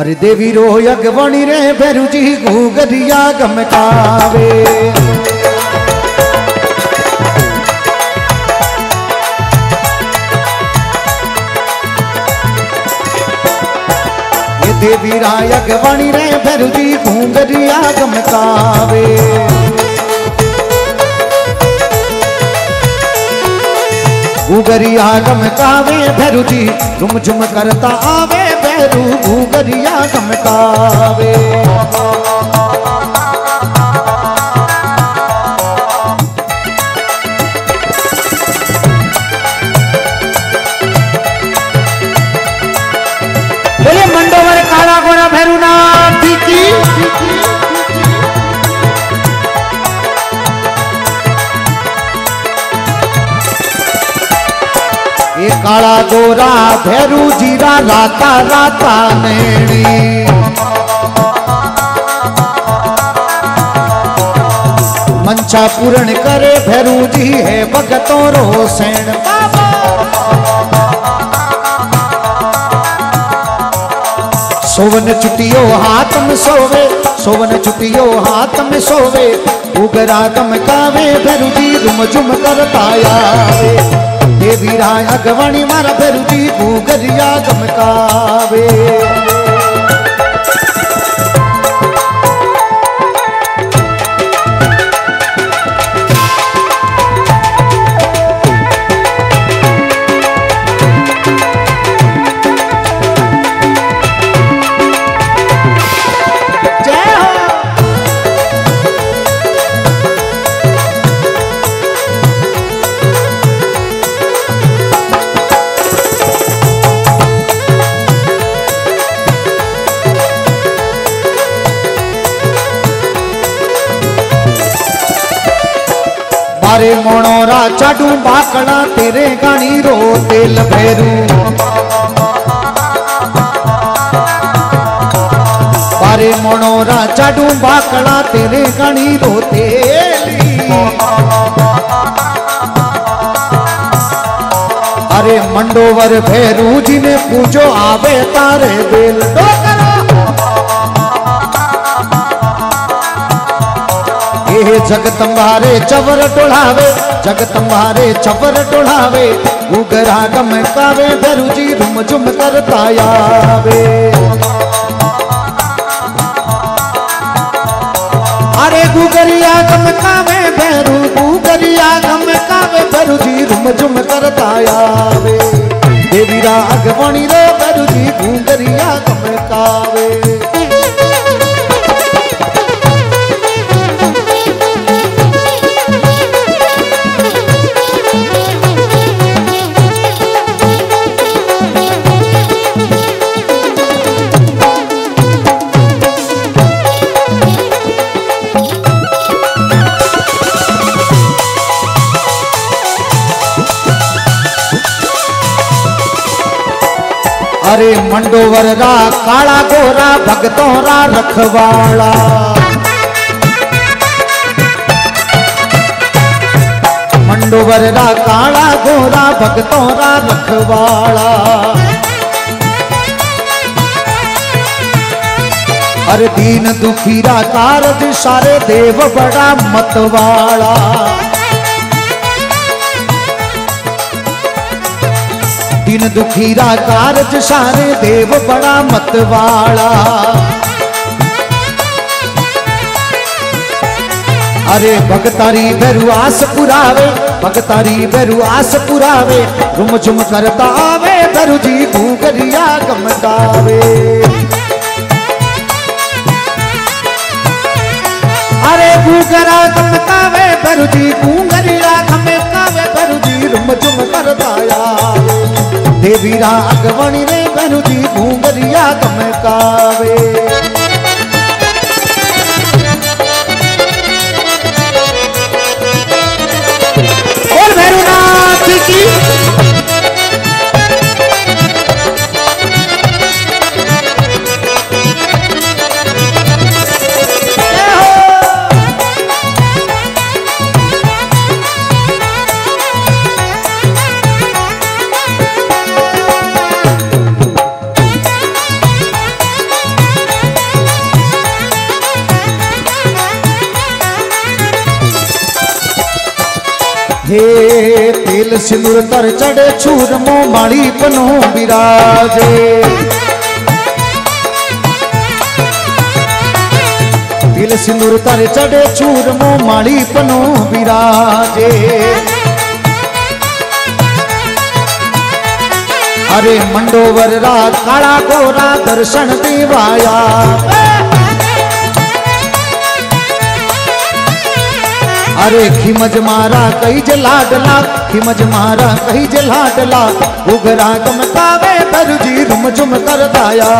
अरे देवी रो अगवणी रे, भैरू जी घूगरिया गमकावे देवी राय अगवणी रे, भैरू जी घूगरिया गमकावे घूगरिया गमकावे भैरू जी झुम झुम करता आवे, भैरू घूगरिया गमकावे काला गोरा भैरू जीरा, राता राता नैणी। मंचा पूर्ण करे, भैरू जी है भगतों रो सैण। सोवन चुटियो हाथ में सोवे, सोवन चुटियो हाथ में सोवे उगरा गम कावे भैरू देवी राय अगवणी मारा भैरू जी उगरिया गम मारे मोणोरा चाडू बाकड़ा तेरे गानी रो तेल भैरू मारे मोणोरा चाडू बाकड़ा तेरे गानी रो अरे मंडोवर भैरू जी ने पूजो आवे तारे बेल डोकरा ये जगतंबारे चवर टोढ़ावे जगतंबारे चवर टोढ़ावे उगरा गम कावे भैरू जी रुम झुम करता आवे अरे गुगरिया गम कावे भैरू गुगरिया गम कावे भैरू जी रुम झुम करता आवे देवी रा अगवणी अरे मंडोवर रा, काला गोरा भगतों रा रखवाड़ा मंडोवर रा, काला गोरा भगतों रा रखवाड़ा अरे दीन दुखी रा, कारज सारे देव बड़ा मतवाड़ा दिन दुखीरा कारज सारे देव बड़ा मतवाला। अरे भगतारी बेरु आस पुरावे भगतारी बेरु आस पुरावे रुम झुम करता आवे जी भूगरिया गमकावे अरे भूगरा गमकावे बेरु जी भूगरिया गमकावे बेरु जी रुम झुम करता आवे। देवी रागवणी में रे बेरु कम कावे હે તેલ સિંદૂર તર ચડે ચૂરમો માળી પનો બિરાજે તિલ સિંદૂર તર ચડે ચૂરમો માળી પનો બિરાજે અરે મંડોવર રાત કાળા ગોરા દર્શન દેવાયા अरे खिमज मारा कई जला डला खिमज मारा कई जला डला उगरा गमकावे तर जी रुम झुम कर दाया